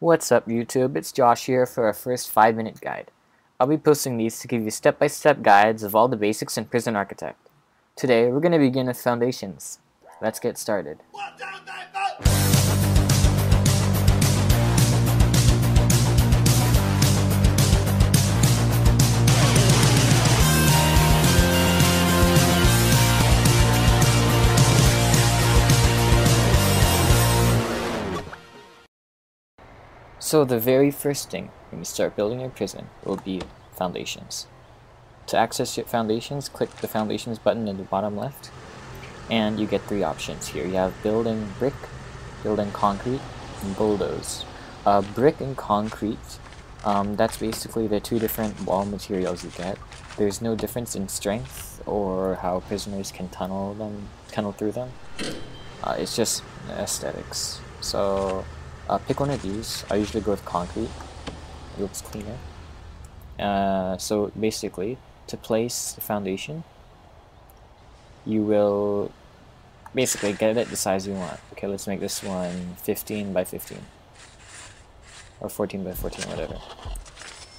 What's up YouTube, it's Josh here for our first 5 minute guide. I'll be posting these to give you step-by-step -step guides of all the basics in Prison Architect. Today we're going to begin with foundations. Let's get started. So the very first thing when you start building your prison will be foundations. To access your foundations, click the foundations button in the bottom left and you get three options here. You have building brick, building concrete, and bulldoze. Uh, brick and concrete, um, that's basically the two different wall materials you get. There's no difference in strength or how prisoners can tunnel them, tunnel through them. Uh, it's just aesthetics. So uh, pick one of these. I usually go with concrete. It looks cleaner. Uh, so basically, to place the foundation, you will basically get it the size you want. Okay, let's make this one 15 by 15. Or 14 by 14, whatever.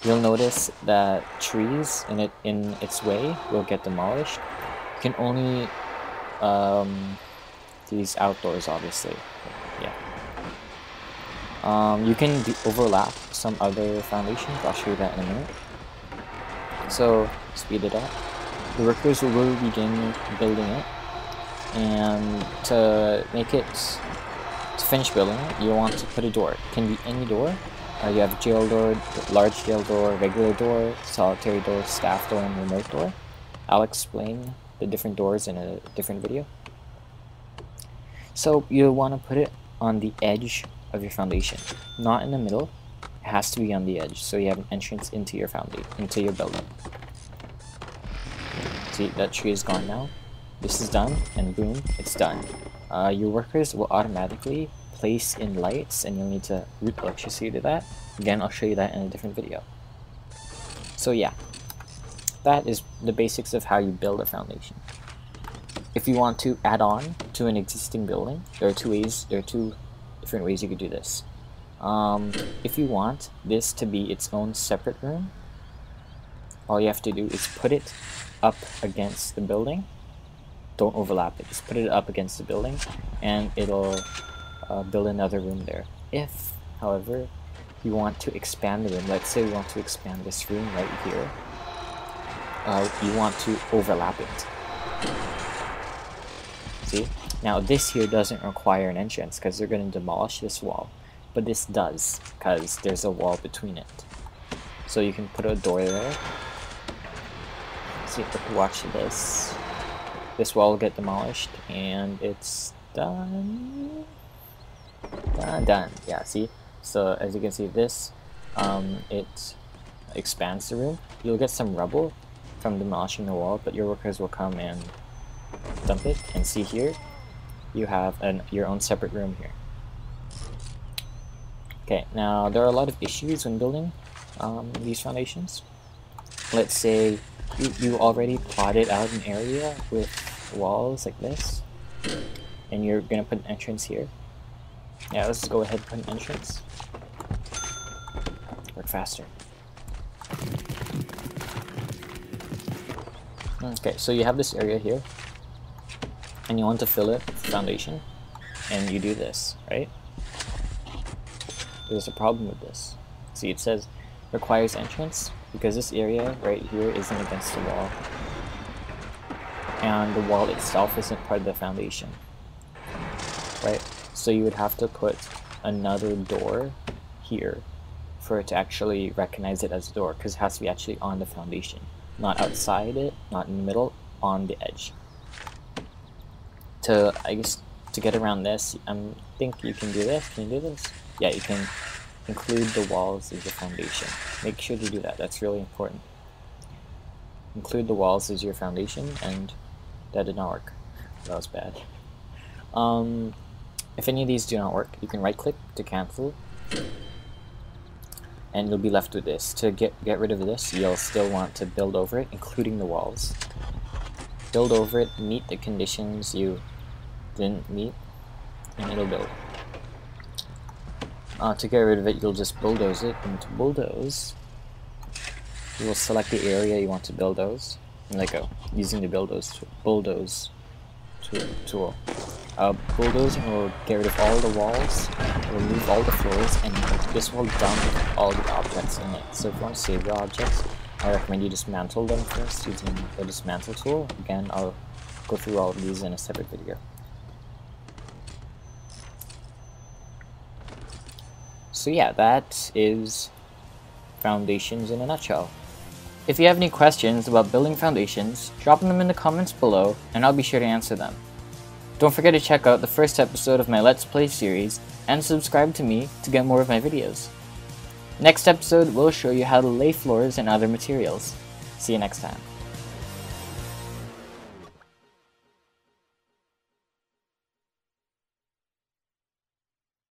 You'll notice that trees in it in its way will get demolished. You can only um, these outdoors, obviously. Um, you can overlap some other foundations, I'll show you that in a minute. So, speed it up. The workers will begin building it, and to make it, to finish building it, you want to put a door. It can be any door. Uh, you have jail door, large jail door, regular door, solitary door, staff door, and remote door. I'll explain the different doors in a different video. So you want to put it on the edge of your foundation, not in the middle. It has to be on the edge, so you have an entrance into your foundation, into your building. See, that tree is gone now. This is done, and boom, it's done. Uh, your workers will automatically place in lights, and you'll need to route electricity to that. Again, I'll show you that in a different video. So yeah, that is the basics of how you build a foundation. If you want to add on to an existing building, there are two ways, there are two different ways you could do this. Um, if you want this to be its own separate room, all you have to do is put it up against the building. Don't overlap it, just put it up against the building and it'll uh, build another room there. If, however, you want to expand the room, let's say we want to expand this room right here, uh, you want to overlap it. See? Now this here doesn't require an entrance because they're going to demolish this wall. But this does because there's a wall between it. So you can put a door there. See, if we watch this. This wall will get demolished and it's done. Done, done. Yeah, see? So as you can see this, um, it expands the room. You'll get some rubble from demolishing the wall, but your workers will come and dump it. And see here, you have an, your own separate room here. Okay, now there are a lot of issues when building um, these foundations. Let's say you, you already plotted out an area with walls like this, and you're gonna put an entrance here. Yeah, let's go ahead and put an entrance. Work faster. Okay, so you have this area here, and you want to fill it with foundation, and you do this, right? There's a problem with this. See, it says requires entrance because this area right here isn't against the wall, and the wall itself isn't part of the foundation, right? So you would have to put another door here for it to actually recognize it as a door because it has to be actually on the foundation, not outside it, not in the middle, on the edge to, I guess, to get around this, I think you can do this. Can you do this? Yeah, you can include the walls as your foundation. Make sure to do that. That's really important. Include the walls as your foundation, and that did not work. That was bad. Um, if any of these do not work, you can right-click to cancel, and you'll be left with this. To get, get rid of this, you'll still want to build over it, including the walls build over it, meet the conditions you didn't meet, and it'll build. Uh, to get rid of it, you'll just bulldoze it, and to bulldoze, you will select the area you want to bulldoze, and let go, using the bulldoze bulldoze tool. Uh, bulldoze will get rid of all the walls, remove all the floors, and this will dump all the objects in it. So if you want to save your objects, I recommend you dismantle them first using the dismantle tool. Again, I'll go through all of these in a separate video. So yeah, that is foundations in a nutshell. If you have any questions about building foundations, drop them in the comments below and I'll be sure to answer them. Don't forget to check out the first episode of my Let's Play series and subscribe to me to get more of my videos. Next episode will show you how to lay floors and other materials. See you next time.